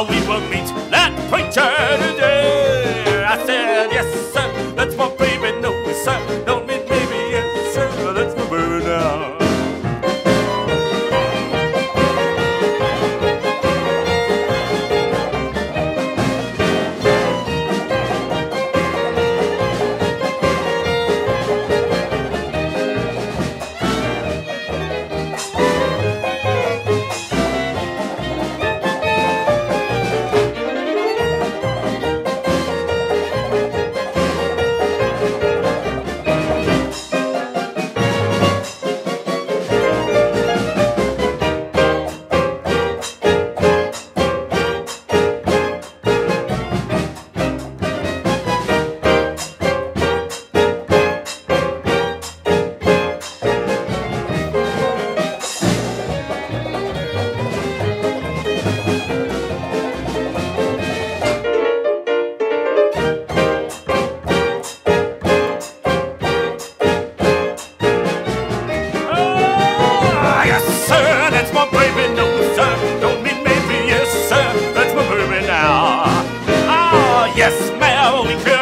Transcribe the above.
how we will meet that preacher today. sir, that's my baby, no, sir. Don't mean maybe, yes, sir, that's my baby now. Ah, yes, ma'am, we could.